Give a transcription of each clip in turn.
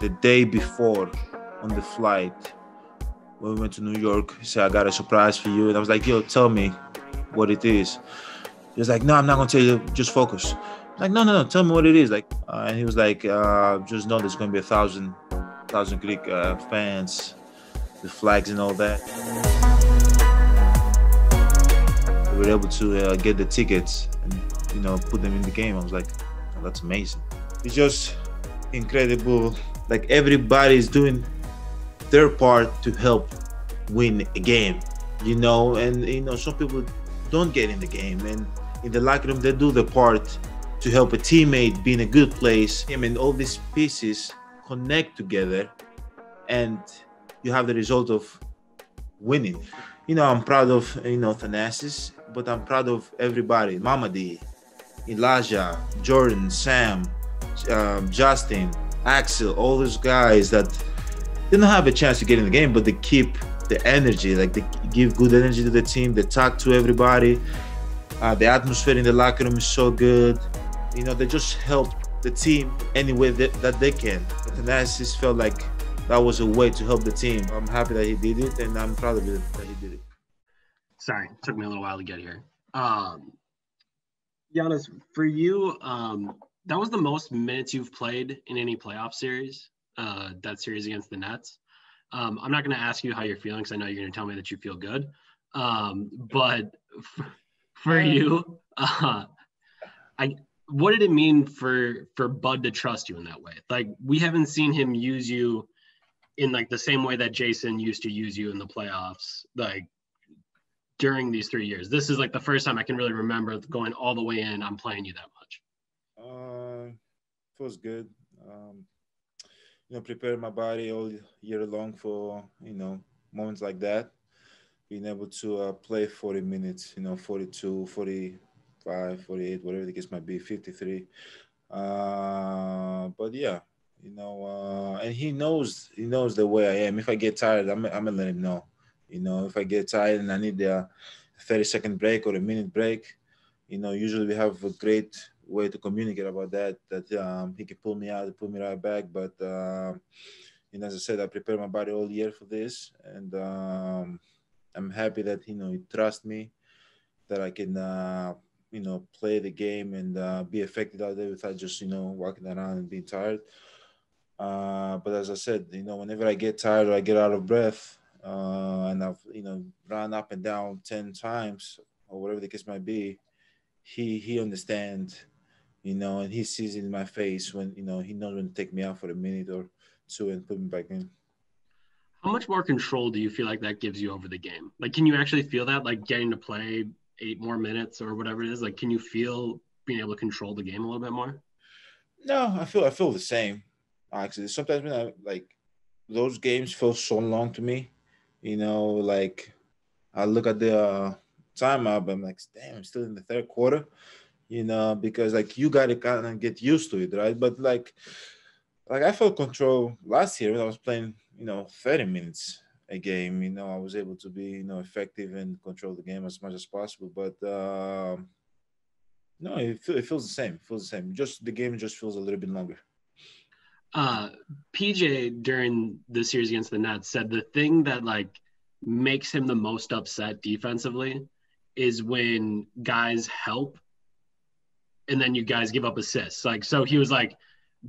the day before on the flight when we went to New York. He said, I got a surprise for you. And I was like, yo, tell me what it is. He was like, no, I'm not gonna tell you, just focus. like, no, no, no, tell me what it is. Like, uh, and he was like, uh, just know there's gonna be a thousand, thousand Greek uh, fans, the flags and all that. We were able to uh, get the tickets and, you know, put them in the game. I was like, oh, that's amazing. It's just incredible. Like everybody's doing their part to help win a game, you know. And you know, some people don't get in the game, and in the locker room they do the part to help a teammate be in a good place. I mean, all these pieces connect together, and you have the result of winning. You know, I'm proud of you know Thanasis, but I'm proud of everybody. Mamadi, Elijah, Jordan, Sam, um, Justin, Axel, all those guys that didn't have a chance to get in the game, but they keep the energy, like they give good energy to the team. They talk to everybody. Uh, the atmosphere in the locker room is so good. You know, they just help the team any way that, that they can. And I just felt like that was a way to help the team. I'm happy that he did it, and I'm proud of that he did it. Sorry, it took me a little while to get here. Um, Giannis, for you, um, that was the most minutes you've played in any playoff series. Uh, that series against the Nets. Um, I'm not going to ask you how you're feeling because I know you're going to tell me that you feel good. Um, but f- for you, uh, I what did it mean for for Bud to trust you in that way? Like we haven't seen him use you in like the same way that Jason used to use you in the playoffs. Like during these three years, this is like the first time I can really remember going all the way in. I'm playing you that much. Feels good. Um, you know, prepare my body all year long for you know moments like that. Being able to uh, play 40 minutes, you know, 42, 45, 48, whatever the case might be, 53. Uh, but yeah, you know, uh, and he knows he knows the way I am. If I get tired, I'm, I'm gonna let him know. You know, if I get tired and I need a 30 second break or a minute break, you know, usually we have a great way to communicate about that. That um, he can pull me out, and pull me right back. But um, you know, as I said, I prepared my body all year for this, and um, I'm happy that you know he trusts me, that I can uh, you know play the game and uh, be effective out there without just you know walking around and being tired. Uh, but as I said, you know, whenever I get tired or I get out of breath, uh, and I've you know run up and down ten times or whatever the case might be, he he understands you know, and he sees it in my face when, you know, he knows when to take me out for a minute or two and put me back in. How much more control do you feel like that gives you over the game? Like, can you actually feel that, like getting to play eight more minutes or whatever it is? Like, can you feel being able to control the game a little bit more? No, I feel I feel the same. Actually, sometimes when I like those games feel so long to me, you know, like I look at the uh, time up, I'm like, damn, I'm still in the third quarter you know, because like you got to kind of get used to it, right? But like, like I felt control last year when I was playing, you know, 30 minutes a game. You know, I was able to be, you know, effective and control the game as much as possible. But uh, no, it, feel, it feels the same. It feels the same. Just the game just feels a little bit longer. Uh, PJ during the series against the Nets said the thing that like makes him the most upset defensively is when guys help and then you guys give up assists. Like so he was like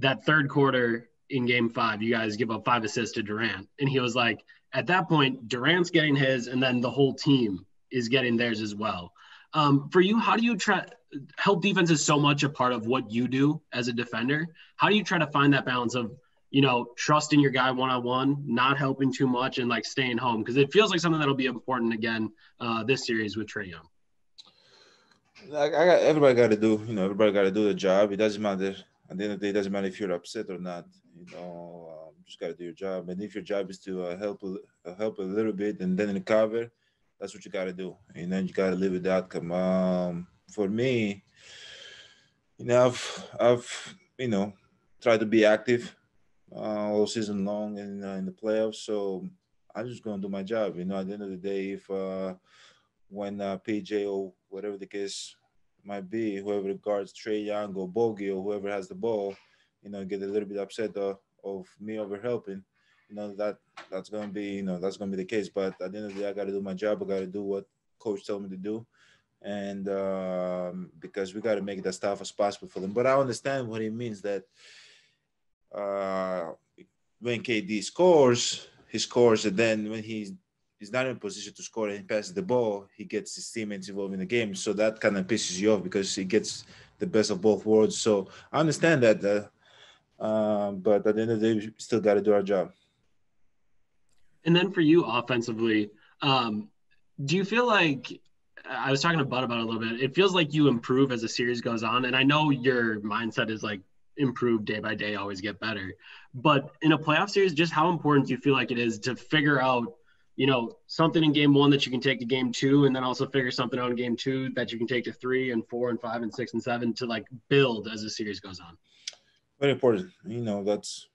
that third quarter in game five, you guys give up five assists to Durant. And he was like, at that point, Durant's getting his, and then the whole team is getting theirs as well. Um, for you, how do you try help defense is so much a part of what you do as a defender? How do you try to find that balance of, you know, trusting your guy one on one, not helping too much, and like staying home? Because it feels like something that'll be important again uh, this series with Trae Young. I, I got everybody got to do. You know, everybody got to do the job. It doesn't matter. At the end of the day, it doesn't matter if you're upset or not. You know, um, just got to do your job. And if your job is to uh, help uh, help a little bit and then recover, that's what you got to do. And then you got to live with the outcome. Um, for me, you know, I've I've you know tried to be active uh, all season long in uh, in the playoffs. So I'm just gonna do my job. You know, at the end of the day, if uh, when uh, PJ whatever the case might be, whoever guards Trae Young or Bogi or whoever has the ball, you know, get a little bit upset or, of me over helping, you know that that's gonna be you know that's gonna be the case. But at the end of the day, I got to do my job. I got to do what coach told me to do, and um, because we got to make it as tough as possible for them. But I understand what he means that uh, when KD scores, he scores, and then when he's he's not in a position to score and he passes the ball, he gets his teammates involved in the game. So that kind of pisses you off because he gets the best of both worlds. So I understand that, uh, um, but at the end of the day, we still got to do our job. And then for you offensively, um, do you feel like I was talking to Bud about a little bit? It feels like you improve as the series goes on, and I know your mindset is like improve day by day, always get better. But in a playoff series, just how important do you feel like it is to figure out, you know, something in game one that you can take to game two, and then also figure something out in game two that you can take to three and four and five and six and seven to like build as the series goes on? Very important. You know, that's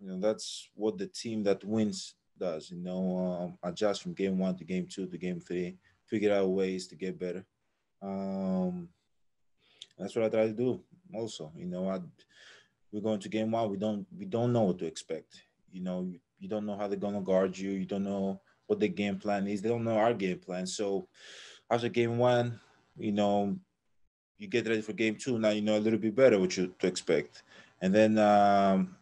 you know that's what the team that wins does. You know, um, adjust from game one to game two to game three, figure out ways to get better. Um, that's what I try to do. Also, you know, I we're going to game one. We don't we don't know what to expect. You know, you, you don't know how they're gonna guard you. You don't know what the game plan is. They don't know our game plan. So after game one, you know, you get ready for game two. Now you know a little bit better what you to expect. And then um,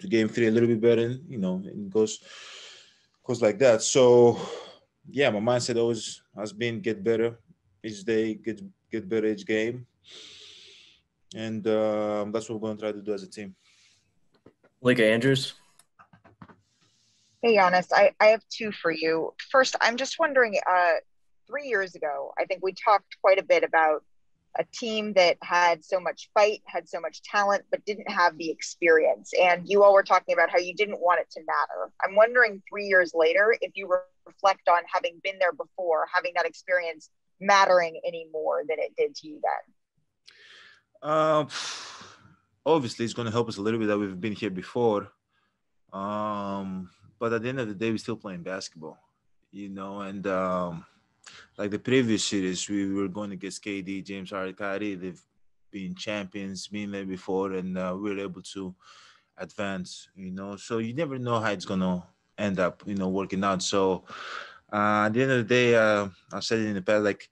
to game three a little bit better. You know, it goes goes like that. So yeah, my mindset always has been get better each day, get get better each game, and um, that's what we're going to try to do as a team. Malika Andrews. Hey, Giannis, I, I have two for you. First, I'm just wondering, uh, three years ago, I think we talked quite a bit about a team that had so much fight, had so much talent, but didn't have the experience. And you all were talking about how you didn't want it to matter. I'm wondering three years later if you reflect on having been there before, having that experience mattering any more than it did to you then. Um, obviously, it's going to help us a little bit that we've been here before. Um, but at the end of the day, we're still playing basketball, you know, and um, like the previous series, we were going against KD, James Harden. They've been champions, been there before, and uh, we were able to advance. You know, so you never know how it's gonna end up. You know, working out. So uh, at the end of the day, uh, I said it in the past, like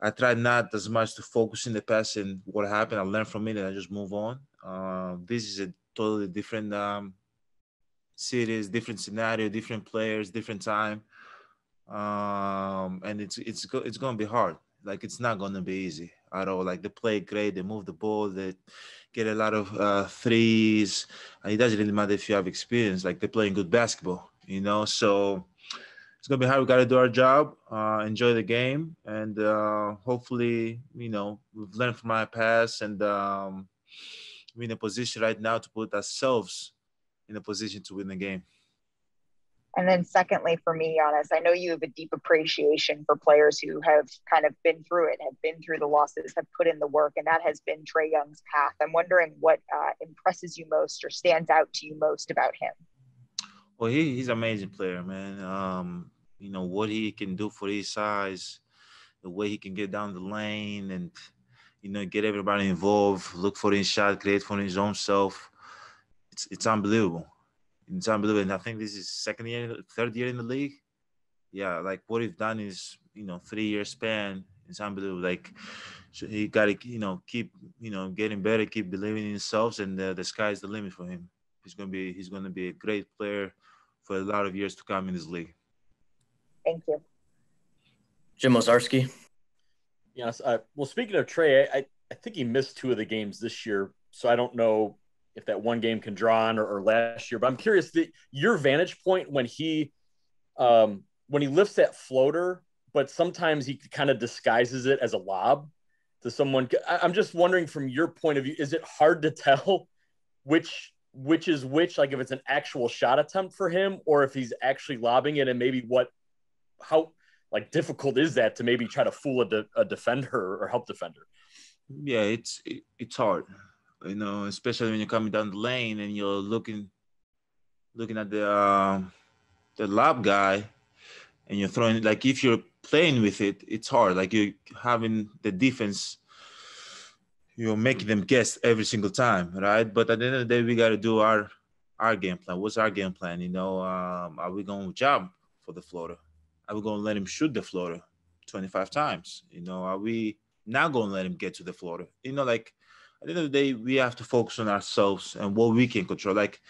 I tried not as much to focus in the past and what happened. I learned from it and I just move on. Uh, this is a totally different um, series, different scenario, different players, different time um, and it's it's it's going to be hard. Like it's not going to be easy at all. Like they play great, they move the ball, they get a lot of uh, threes. And it doesn't really matter if you have experience. Like they're playing good basketball, you know. So it's gonna be hard. We got to do our job, uh, enjoy the game, and uh, hopefully, you know, we've learned from our past, and um, we're in a position right now to put ourselves in a position to win the game. And then, secondly, for me, Giannis, I know you have a deep appreciation for players who have kind of been through it, have been through the losses, have put in the work, and that has been Trae Young's path. I'm wondering what uh, impresses you most or stands out to you most about him. Well, he, he's an amazing player, man. Um, you know what he can do for his size, the way he can get down the lane, and you know get everybody involved, look for his shot, create for his own self. It's it's unbelievable it's unbelievable. And I think this is second year, third year in the league. Yeah, like what he's done is, you know, three year span. It's unbelievable. Like so he got to, you know, keep, you know, getting better, keep believing in himself, and uh, the sky's the limit for him. He's gonna be, he's gonna be a great player for a lot of years to come in this league. Thank you, Jim Owczarski. Yes. Uh, well, speaking of Trae, I, I think he missed two of the games this year, so I don't know if that one game can draw on or, or last year. But I'm curious your vantage point when he um, when he lifts that floater, but sometimes he kind of disguises it as a lob to someone. I'm just wondering from your point of view, is it hard to tell which which is which? Like if it's an actual shot attempt for him, or if he's actually lobbing it, and maybe what how like difficult is that to maybe try to fool a, de- a defender or help defender? Yeah, it's it, it's hard you know, especially when you're coming down the lane and you're looking looking at the uh, the lob guy and you're throwing like if you're playing with it, it's hard. Like you're having the defense, you're making them guess every single time, right? But at the end of the day, we got to do our our game plan. What's our game plan? You know, um, are we going to jump for the floater? Are we going to let him shoot the floater 25 times? You know, are we not going to let him get to the floater? You know, like at the end of the day, we have to focus on ourselves and what we can control. Like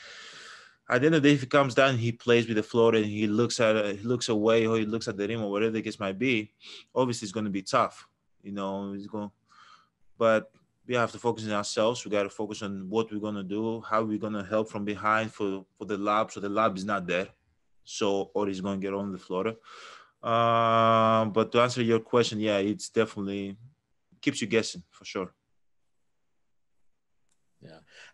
at the end of the day, if he comes down, he plays with the floater and he looks at it, he looks away or he looks at the rim or whatever the case might be. Obviously, it's going to be tough. You know, he's going, but we have to focus on ourselves. We got to focus on what we're gonna do, how we're gonna help from behind for for the lob, so the lob is not there, so or he's gonna get on the floor. Um, but to answer your question, yeah, it's definitely keeps you guessing for sure.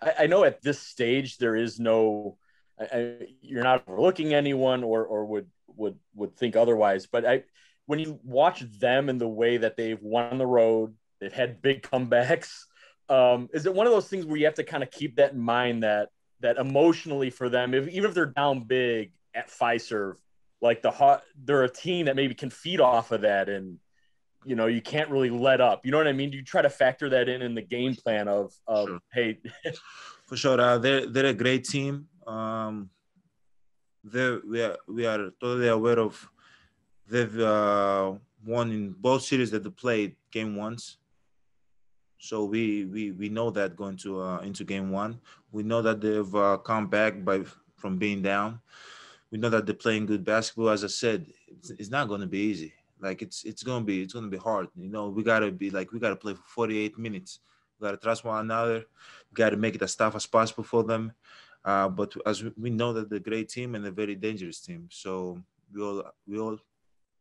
I, I know at this stage there is no, I, you're not overlooking anyone or or would would would think otherwise. But I, when you watch them and the way that they've won on the road, They've had big comebacks. Um, is it one of those things where you have to kind of keep that in mind that that emotionally for them, if, even if they're down big at Fiserv, like the hot, they're a team that maybe can feed off of that, and you know you can't really let up. You know what I mean? Do you try to factor that in in the game plan of of sure. hey, for sure, uh, they're they're a great team. Um, they we are we are totally aware of they've uh, won in both series that they played game ones so we we we know that going to uh, into game one, we know that they've uh, come back by from being down. We know that they're playing good basketball. As I said, it's, it's not going to be easy. Like it's it's going to be it's to be hard. You know, we got to be like we got to play for 48 minutes. We got to trust one another. We got to make it as tough as possible for them. Uh, but as we know that they're a great team and a very dangerous team, so we all we all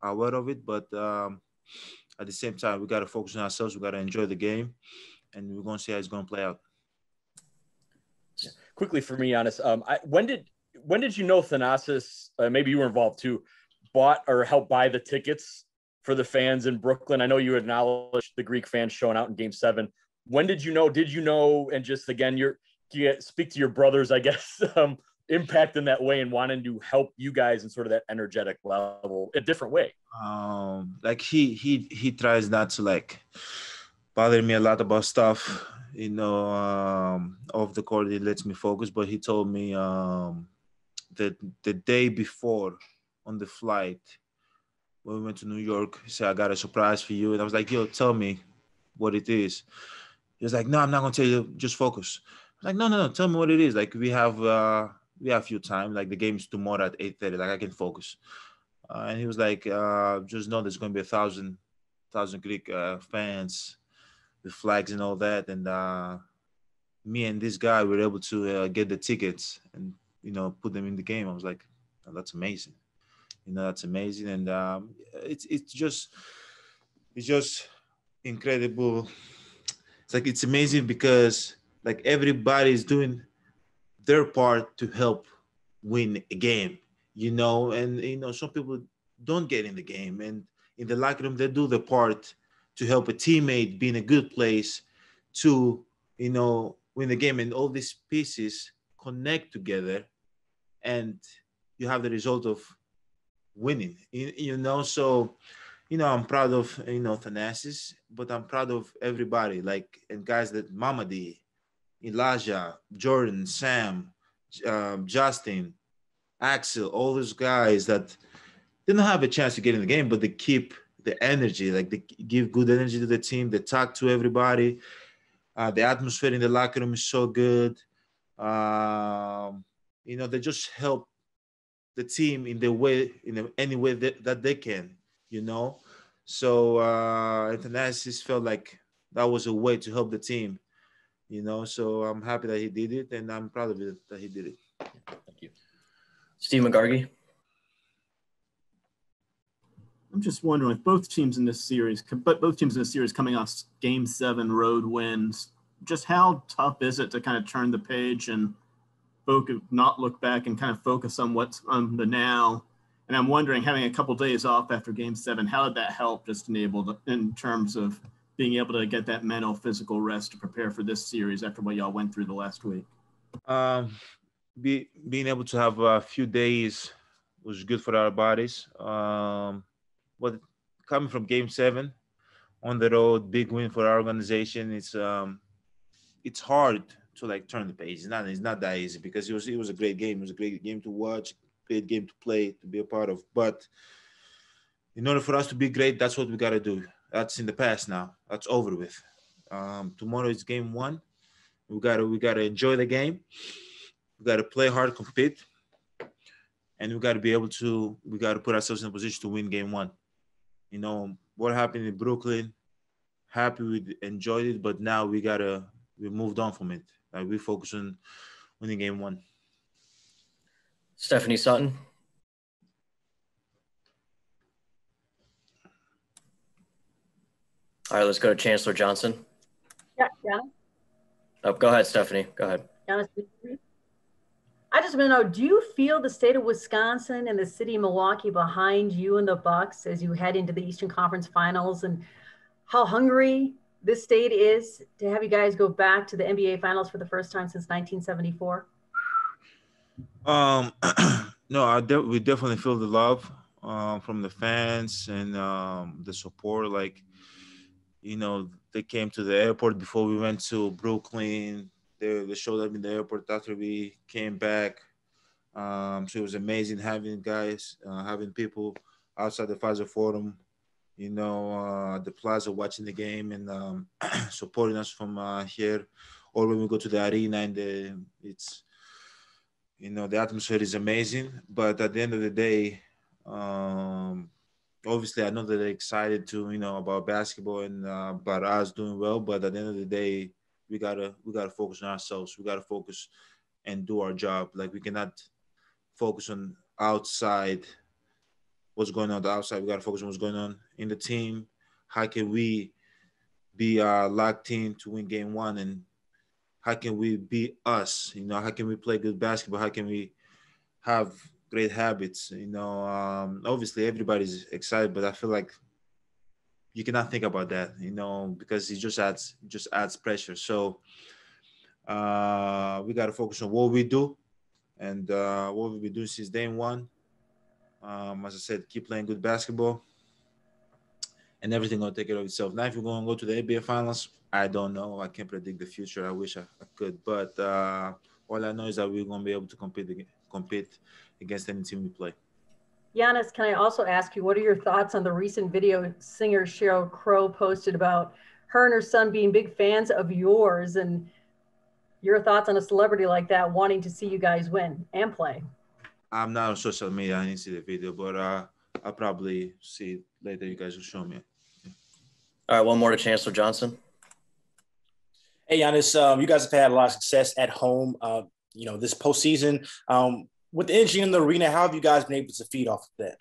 are aware of it. But um, at the same time, we got to focus on ourselves. We got to enjoy the game, and we're going to see how it's going to play out. Quickly for me, Giannis, um, I, when did when did you know Thanasis? Uh, maybe you were involved too. Bought or helped buy the tickets for the fans in Brooklyn. I know you acknowledged the Greek fans showing out in Game Seven. When did you know? Did you know? And just again, you're you speak to your brothers, I guess. Um, impact in that way and wanting to help you guys in sort of that energetic level a different way um like he he he tries not to like bother me a lot about stuff you know um off the court he lets me focus but he told me um that the day before on the flight when we went to new york he said i got a surprise for you and i was like yo tell me what it is he was like no i'm not gonna tell you just focus I was like no no no tell me what it is like we have uh we have a few time. Like the game is tomorrow at 8:30. Like I can focus. Uh, and he was like, uh, just know there's going to be a thousand, thousand Greek uh, fans with flags and all that. And uh, me and this guy were able to uh, get the tickets and you know put them in the game. I was like, oh, that's amazing. You know, that's amazing. And um, it's it's just it's just incredible. It's like it's amazing because like everybody is doing their part to help win a game, you know. And you know, some people don't get in the game, and in the locker room they do the part to help a teammate be in a good place to, you know, win the game. And all these pieces connect together, and you have the result of winning. You, you know, so you know, I'm proud of you know Thanasis, but I'm proud of everybody, like and guys that Mamadi, Elijah, Jordan, Sam, um, Justin, Axel, all those guys that didn't have a chance to get in the game, but they keep the energy, like they give good energy to the team. They talk to everybody. Uh, the atmosphere in the locker room is so good. Um, you know, they just help the team in the way, in any way that, that they can. You know, so uh, Athanasius felt like that was a way to help the team you know. So I'm happy that he did it, and I'm proud of it that he did it. Thank you, Steve McGargy. I'm just wondering, with both teams in this series, but both teams in this series coming off Game Seven road wins, just how tough is it to kind of turn the page and focus, not look back and kind of focus on what's on the now? And I'm wondering, having a couple days off after Game Seven, how did that help just enable in terms of being able to get that mental, physical rest to prepare for this series after what y'all went through the last week? Um, be, being able to have a few days was good for our bodies. Um, but coming from Game Seven on the road, big win for our organization. It's um, it's hard to like turn the page. It's not it's not that easy because it was it was a great game. It was a great game to watch, great game to play, to be a part of. But in order for us to be great, that's what we got to do. That's in the past now. That's over with. Um, tomorrow is game one. We gotta we gotta enjoy the game. We gotta play hard, compete, and we gotta be able to. We gotta put ourselves in a position to win game one. You know what happened in Brooklyn. Happy we enjoyed it, but now we gotta we moved on from it. Like we focus on winning game one. Stephanie Sutton. All right, let's go to Chancellor Johnson. Yeah, yeah. Oh, go ahead, Stephanie. Go ahead. I just want to know: Do you feel the state of Wisconsin and the city of Milwaukee behind you and the Bucks as you head into the Eastern Conference Finals, and how hungry this state is to have you guys go back to the NBA Finals for the first time since 1974? Um, no, I de- we definitely feel the love um, from the fans and um, the support. Like, you know, they came to the airport before we went to Brooklyn. They, they showed up in the airport after we came back. Um, so it was amazing having guys, uh, having people outside the Fiserv Forum, you know, uh, the plaza watching the game and um, supporting us from uh, here. Or when we go to the arena and the, it's, you know, the atmosphere is amazing. But at the end of the day, um, obviously I know that they're excited to you know about basketball and uh, about us doing well, but at the end of the day, we gotta we gotta focus on ourselves. We gotta focus and do our job. Like we cannot focus on outside what's going on the outside. We gotta focus on what's going on in the team. How can we be uh, locked team to win game one and how can we be us? You know, how can we play good basketball? How can we have great habits. You know, um, obviously everybody's excited, but I feel like you cannot think about that. You know, because it just adds just adds pressure. So uh, we got to focus on what we do and uh, what we've been doing since day one. Um, as I said, keep playing good basketball, and everything gonna take care of itself. Now, if you're gonna go to the NBA Finals, I don't know. I can't predict the future. I wish I, I could, but uh, all I know is that we're gonna be able to compete compete against any team we play. Giannis, can I also ask you, what are your thoughts on the recent video singer Sheryl Crow posted about her and her son being big fans of yours and your thoughts on a celebrity like that wanting to see you guys win and play? I'm not on social media. I didn't see the video, but uh, I'll probably see it later. You guys will show me. Yeah. All right, one more to Chancellor Johnson. Hey, Giannis, um, you guys have had a lot of success at home. Uh, you know, this postseason. Um, with the energy in the arena, how have you guys been able to feed off of that?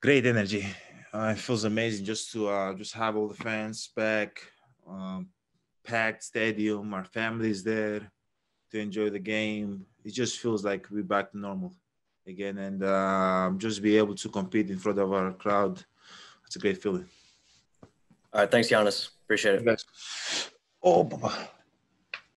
Great energy. Uh, it feels amazing just to uh, just have all the fans back, um, packed stadium. Our families there to enjoy the game. It just feels like we're back to normal again, and uh, just be able to compete in front of our crowd. It's a great feeling. All right, thanks, Giannis. Appreciate it. Oh, Baba.